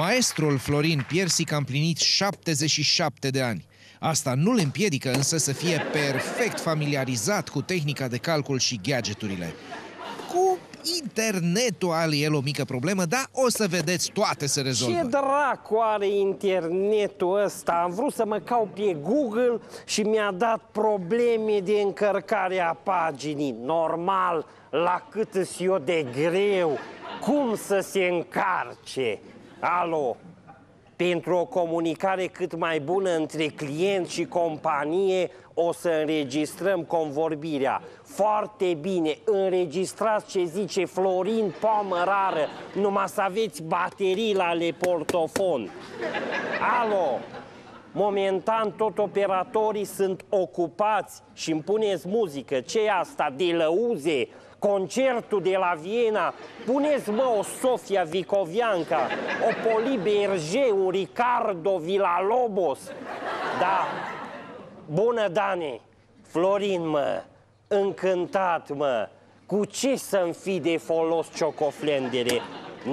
Maestrul Florin Piersic a împlinit 77 de ani. Asta nu îl împiedică însă să fie perfect familiarizat cu tehnica de calcul și gadgeturile. Cu internetul are el o mică problemă, dar o să vedeți, toate se rezolvă. Ce dracu are internetul ăsta? Am vrut să mă caut pe Google și mi-a dat probleme de încărcare a paginii. Normal, la cât îs eu de greu, cum să se încarce? Alo, pentru o comunicare cât mai bună între client și companie, o să înregistrăm convorbirea. Foarte bine, înregistrați ce zice Florin Pomărară, numai să aveți baterii la le portofon. Alo, Momentan tot operatorii sunt ocupați și îmi puneți muzică. ce e asta? De lăuze? Concertul de la Viena? Puneți, mă, o Sofia Vicovianca, o Poli Berger, un Ricardo Villalobos. Da. Bună, Dani. Florin, mă. Încântat, mă. Cu ce să-mi fi de folos ciocoflendere?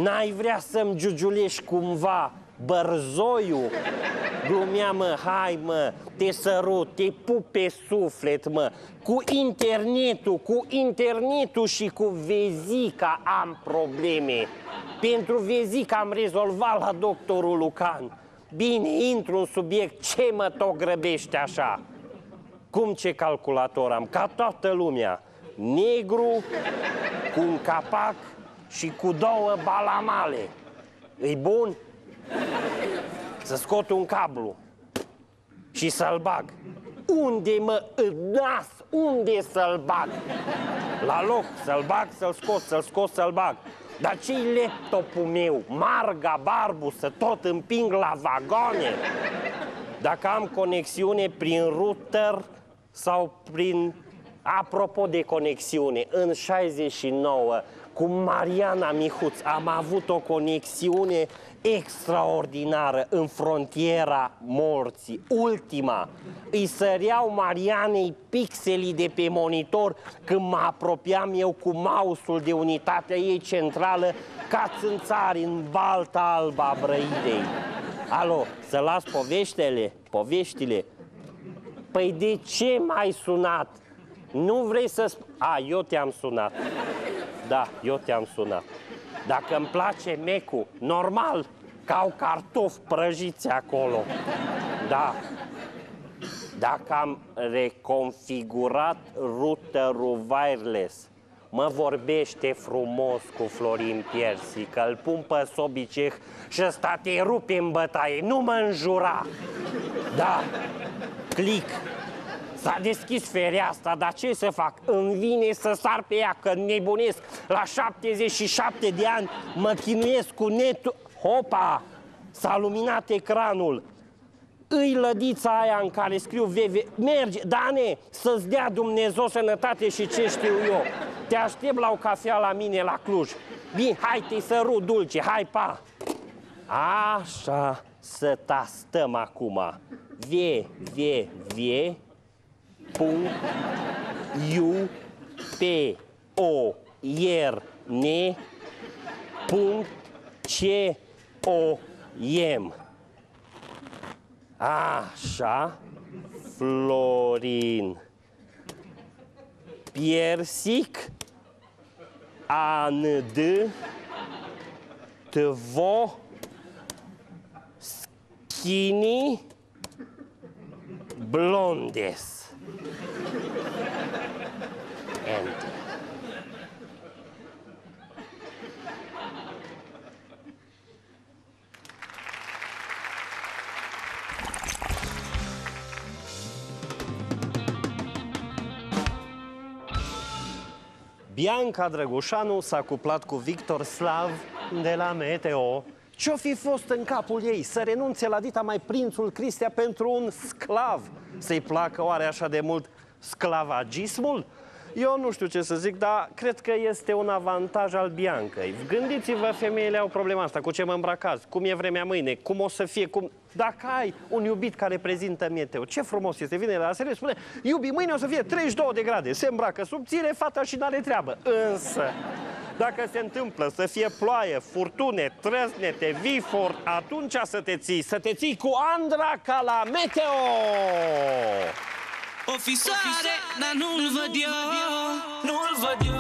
N-ai vrea să-mi giugiulești cumva bărzoiu? Glumea, mă, hai, mă, te sărut, te pup pe suflet, mă. Cu internetul, cu internetul și cu vezica am probleme. Pentru vezica am rezolvat la doctorul Lucan. Bine, intru în subiect, ce mă tot grăbește așa? Cum ce calculator am? Ca toată lumea. Negru, cu un capac și cu două balamale. E bun? Să scot un cablu și să-l bag. Unde mă nas? Unde să-l bag? La loc, să-l bag, să-l scot, să-l scot, să-l bag. Dar ce laptopul meu? Marga, barbu, să tot împing la vagone? Dacă am conexiune prin router sau prin... Apropo de conexiune, în 69, cu Mariana Mihuț am avut o conexiune extraordinară în frontiera morții, ultima. Îi săreau Marianei pixelii de pe monitor când mă apropiam eu cu mouse-ul de unitatea ei centrală ca țânțari în balta alba a brăidei. Alo, să las poveștele, poveștile? Păi de ce m-ai sunat? Nu vrei să sp- A, eu te-am sunat. Da, eu te-am sunat. Dacă îmi place mecul, normal, ca au cartofi prăjiți acolo. Da. Dacă am reconfigurat routerul wireless, mă vorbește frumos cu Florin Piersi, că îl pun pe Sobiceh și ăsta te rupe în bătaie, nu mă înjura. Da, click. S-a deschis fereastra, dar ce să fac? Îmi vine să sar pe ea, că nebunesc. La 77 de ani mă chinuiesc cu netul. Hopa! S-a luminat ecranul. Îi lădița aia în care scriu VV. Merge, Dane, să-ți dea Dumnezeu sănătate și ce știu eu. Te aștept la o cafea la mine la Cluj. Bine, hai, te sărut dulce, hai, pa! Așa, să tastăm acum. V, V, V, punct, U, P, O, R, N, punct, C, O, M. Așa, Florin. Piersic, and, tvo, skinny, blondes. Enter. Bianca Drăgușanu s-a cuplat cu Victor Slav de la Meteo. Ce-o fi fost în capul ei? Să renunțe la dita mai prințul Cristia pentru un sclav? Să-i placă oare așa de mult sclavagismul? Eu nu știu ce să zic, dar cred că este un avantaj al Biancăi. Gândiți-vă, femeile au problema asta, cu ce mă îmbracați, cum e vremea mâine, cum o să fie, cum... Dacă ai un iubit care prezintă meteo, ce frumos este, vine la serie, spune, iubi, mâine o să fie 32 de grade, se îmbracă subțire, fata și n-are treabă. Însă, Dacă se întâmplă să fie ploaie, furtune, trăsnete, vifor, atunci să te ții, să te ții cu Andra ca la meteo! O fisoare, dar nu-l văd eu. Nu-l văd eu.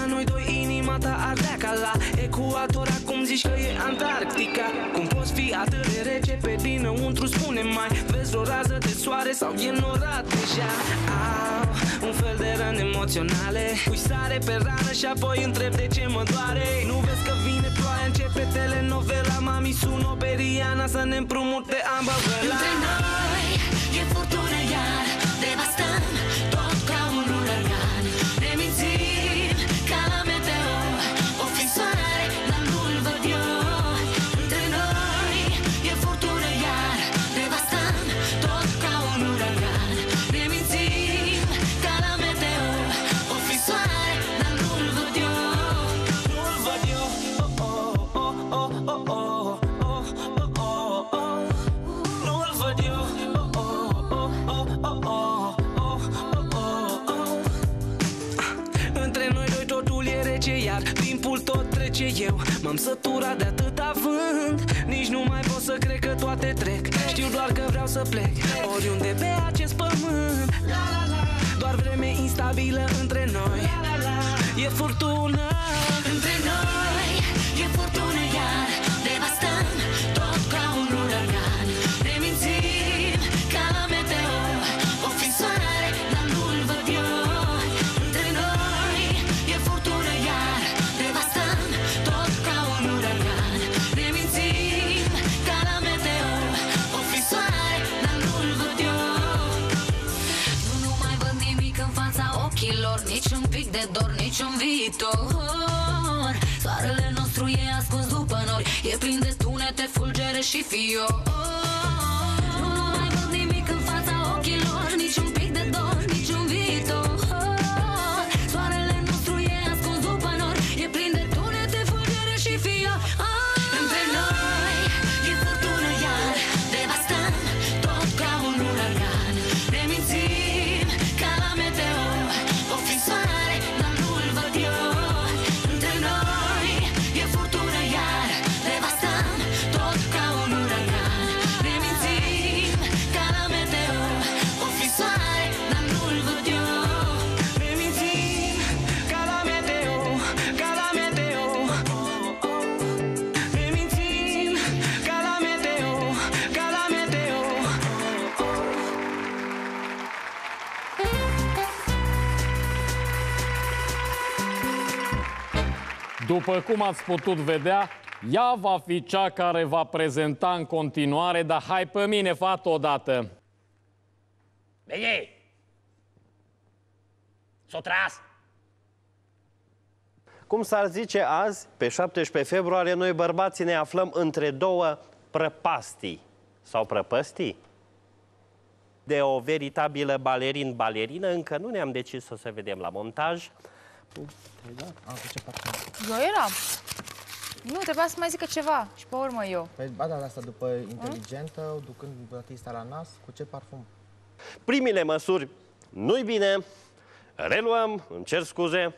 La noi doi, inima ta ardea ca la Acum zici că e Antarctica. Cum poți fi atât de rece? Pe dinăuntru, spune mai. Vezi o rază de soare sau e norat deja. Ah emoționale. Pui sare pe rană și apoi întreb de ce mă doare. Nu vezi că vine ploaia, începe telenovela. Mami sună Periana să ne împrumute ambă Între noi e furtună iar Devastăm M-am săturat de atâta vânt Nici nu mai pot să cred că toate trec. Știu doar că vreau să plec Oriunde pe acest pământ. Doar vreme instabilă între noi. E furtună. Între noi e furtună iar viitor. Soarele nostru e ascuns după nori. E plin de tunete, fulgere și fior După cum ați putut vedea, ea va fi cea care va prezenta în continuare, dar hai pe mine, fată odată. Bine! S-o tras! Cum s-ar zice azi, pe 17 februarie, noi bărbații ne aflăm între două prăpastii sau prăpăstii. De o veritabilă balerin-balerină încă nu ne-am decis o să vedem la montaj. Eu eram. Nu, trebuia să mai zică ceva și pe urmă eu. Păi, ba da, asta după inteligentă, ducând Batista la nas, cu ce parfum? Primele măsuri nu-i bine, reluăm, îmi cer scuze,